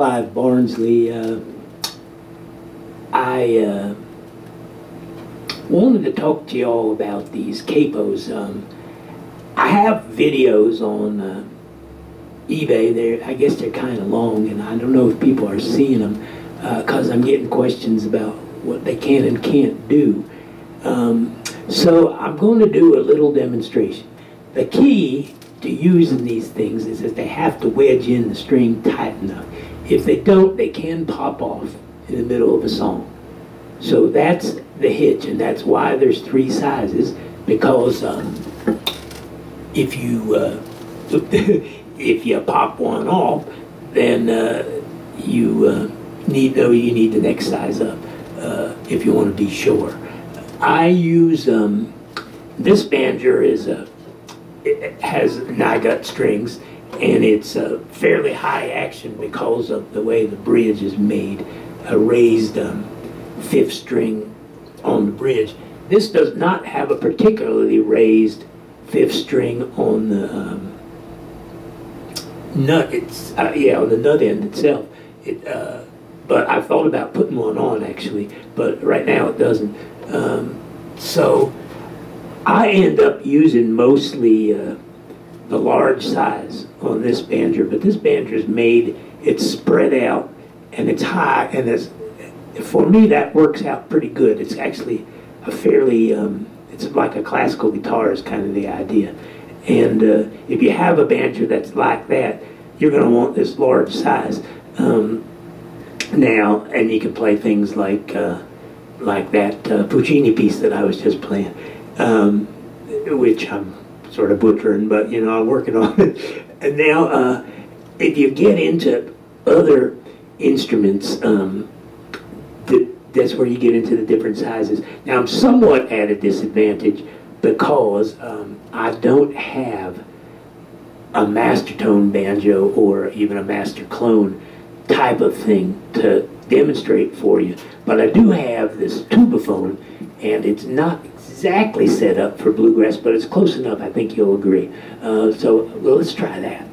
Clive Barnsley. Uh, I uh, wanted to talk to y'all about these capos. Um, I have videos on uh, eBay. They're, I guess they're kind of long, and I don't know if people are seeing them because uh, I'm getting questions about what they can and can't do. Um, so I'm going to do a little demonstration. The key to using these things is that they have to wedge in the string tight enough. If they don't, they can pop off in the middle of a song. So that's the hitch, and that's why there's three sizes, because um, if you uh, if you pop one off, then uh, you uh, need no, you need the next size up uh, if you want to be sure. I use um, this banjo is a it has Nylgut strings, and it's a fairly high action because of the way the bridge is made, a raised um, fifth string on the bridge. This does not have a particularly raised fifth string on the um, nut. It's uh, yeah on the nut end itself. It, uh, but I've thought about putting one on actually, but right now it doesn't. Um, so I end up using mostly uh, the large size on this banjo, but this banjo is made, it's spread out and it's high, and it's, for me that works out pretty good. It's actually a fairly, um, it's like a classical guitar is kind of the idea. And uh, if you have a banjo that's like that, you're going to want this large size. Um, now, and you can play things like uh, like that uh, Puccini piece that I was just playing um, which I'm sort of butchering, but you know, I'm working on it. And now, uh, if you get into other instruments, um, the, that's where you get into the different sizes. Now, I'm somewhat at a disadvantage because um, I don't have a Mastertone banjo or even a master clone type of thing to demonstrate for you. But I do have this tubaphone, and it's not exactly set up for bluegrass, but it's close enough, I think you'll agree. Uh, so well, let's try that.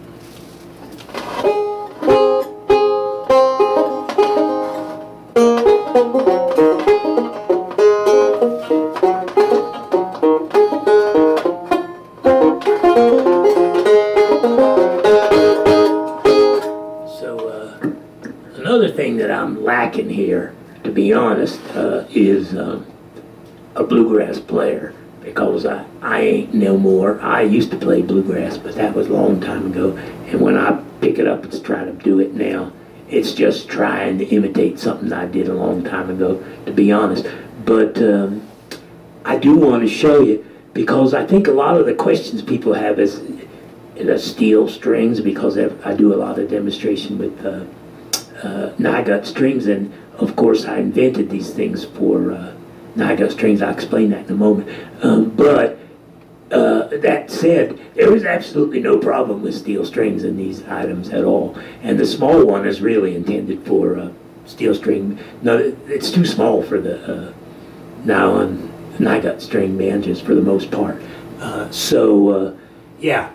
So uh, another thing that I'm lacking here, to be honest, uh, is uh, a bluegrass player because I, I ain't no more. I used to play bluegrass, but that was a long time ago. And when I pick it up and try to do it now, it's just trying to imitate something I did a long time ago, to be honest. But um, I do want to show you because I think a lot of the questions people have is the steel strings because I do a lot of demonstration with uh, uh, Nylgut strings, and of course I invented these things for. Uh, Nylgut strings. I'll explain that in a moment. Um, but uh, that said, there was absolutely no problem with steel strings in these items at all. And the small one is really intended for uh, steel string. No, it's too small for the uh, nylon Nylgut string banjos for the most part. Uh, so, uh, yeah,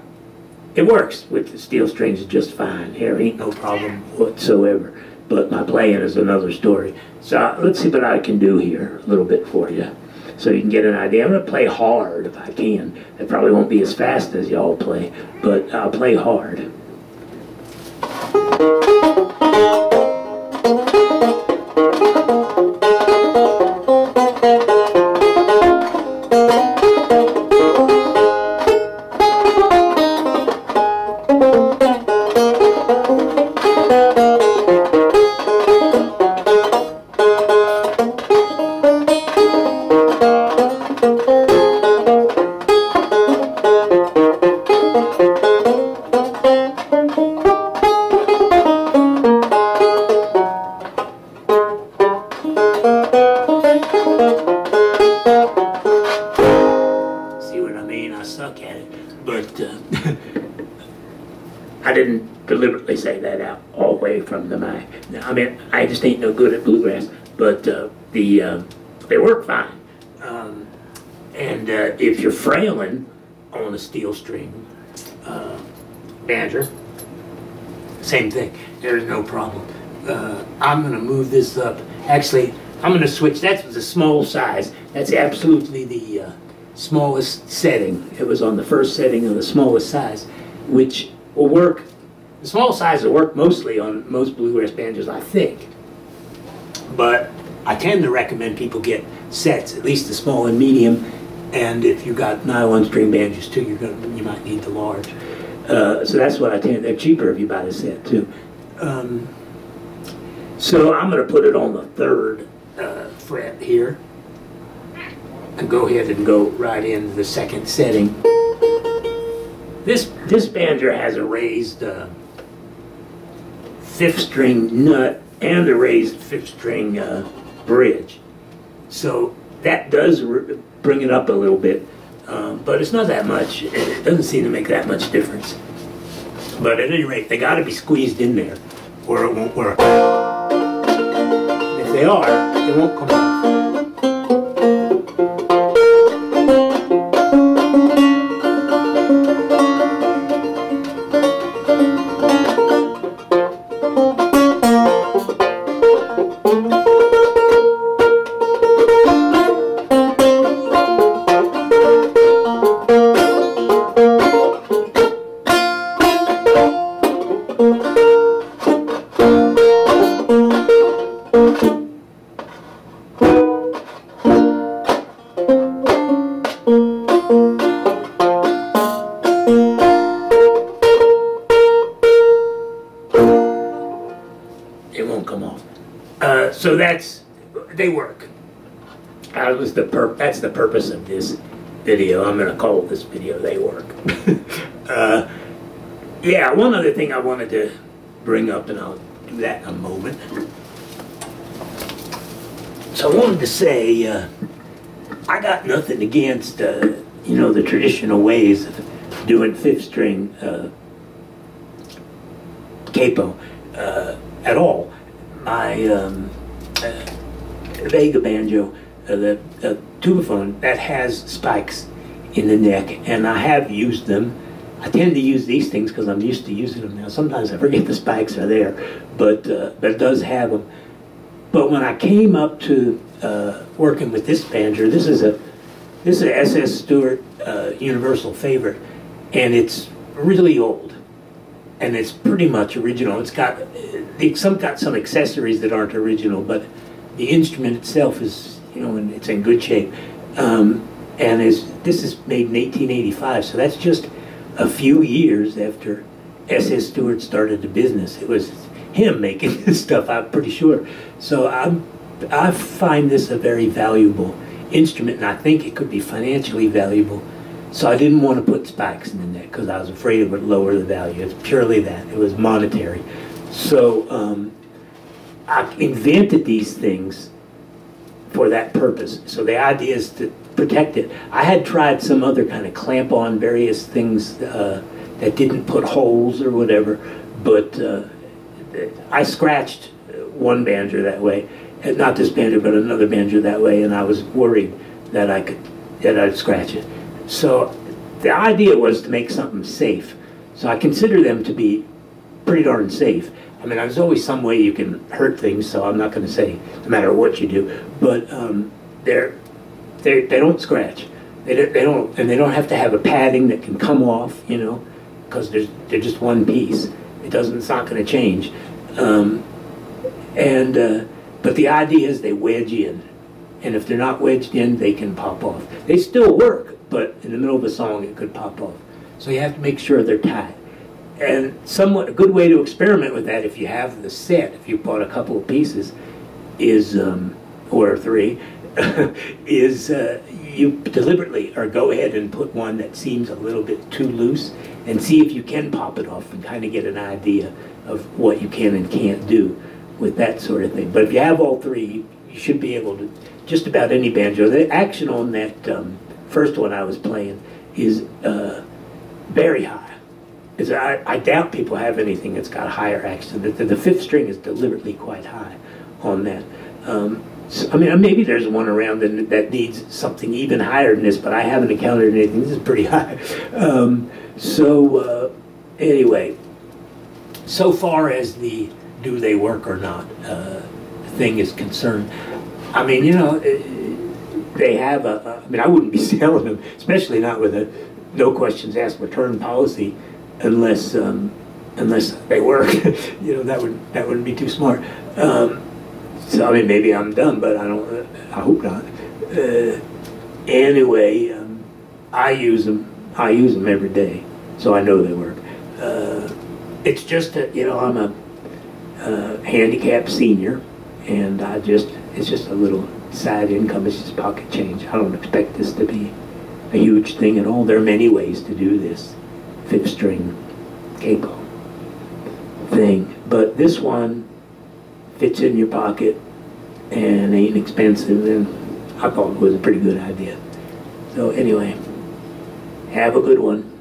it works with the steel strings just fine. There ain't no problem whatsoever but my playing is another story. So let's see what I can do here a little bit for you so you can get an idea. I'm going to play hard if I can. It probably won't be as fast as y'all play, but I'll play hard. I didn't deliberately say that out all the way from the mic. I mean, I just ain't no good at bluegrass, but uh, the uh, they work fine. Um, and uh, if you're frailing on a steel string uh, banjo, same thing. There is no problem. Uh, I'm going to move this up. Actually, I'm going to switch. That's the small size. That's absolutely the uh, smallest setting. It was on the first setting of the smallest size, which will work. The small size will work mostly on most bluegrass banjos, I think. But I tend to recommend people get sets, at least the small and medium. And if you got nylon string banjos too, you're gonna you might need the large. Uh, so that's what I tend. They're cheaper if you buy the set too. Um, so I'm going to put it on the third uh, fret here and go ahead and go right into the second setting. This this banjo has a raised uh, fifth string nut and a raised fifth string uh, bridge. So that does bring it up a little bit, um, but it's not that much. It doesn't seem to make that much difference. But at any rate, they got to be squeezed in there or it won't work. if they are, it won't come off. That was the pur- That's the purpose of this video. I'm going to call this video "They Work." uh, yeah, one other thing I wanted to bring up, and I'll do that in a moment. So I wanted to say, uh, I got nothing against, uh, you know, the traditional ways of doing fifth string uh, capo uh, at all. My um, uh, Vega banjo, uh, the uh, that has spikes in the neck, and I have used them. I tend to use these things because I'm used to using them now. Sometimes I forget the spikes are there, but uh, but it does have them. But when I came up to uh, working with this banjo, this is a this is a SS Stewart uh, Universal favorite, and it's really old, and it's pretty much original. It's got some got some accessories that aren't original, but the instrument itself is you know and it's in good shape. Um, and is this is made in 1885, so that's just a few years after S.S. Stewart started the business. It was him making this stuff, I'm pretty sure. So I'm, I find this a very valuable instrument, and I think it could be financially valuable. So I didn't want to put spikes in the neck because I was afraid it would lower the value. It's purely that. It was monetary. So um, I invented these things for that purpose. So the idea is to protect it. I had tried some other kind of clamp on various things uh, that didn't put holes or whatever, but uh, I scratched one banjo that way, not this banjo, but another banjo that way, and I was worried that I could that I'd scratch it. So the idea was to make something safe. So I consider them to be pretty darn safe. I mean, there's always some way you can hurt things, so I'm not going to say no matter what you do, but um, they're, they they don't scratch. They don't, they don't, and they don't have to have a padding that can come off, you know, because there's they're just one piece. It doesn't. It's not going to change. Um, and uh, but the idea is they wedge in, and if they're not wedged in, they can pop off. They still work, but in the middle of a song, it could pop off. So you have to make sure they're tight and somewhat a good way to experiment with that if you have the set, if you bought a couple of pieces, is um, or three, is uh, you deliberately or go ahead and put one that seems a little bit too loose and see if you can pop it off and kind of get an idea of what you can and can't do with that sort of thing. But if you have all three, you should be able to just about any banjo. The action on that um, first one I was playing is uh, very high I, I, doubt people have anything that's got a higher action. The, the, the, fifth string is deliberately quite high on that. Um, so, I mean, maybe there's one around that, that needs something even higher than this, but I haven't encountered anything. This is pretty high. Um, so uh, anyway, so far as the do they work or not uh, thing is concerned, I mean, you know, eh, they have a. I mean, I wouldn't be selling them, especially not with a no questions asked return policy, unless um, unless they work. you know, that would that wouldn't be too smart. Um, so I mean, maybe I'm dumb, but I don't. I hope not. Uh, anyway, um, I use them. I use them every day, so I know they work. Uh, it's just that you know I'm a uh, handicapped senior, and I just it's just a little side income. It's just pocket change. I don't expect this to be a huge thing at all. There are many ways to do this fifth string capo thing, but this one fits in your pocket and ain't expensive, and I thought it was a pretty good idea. So anyway, have a good one.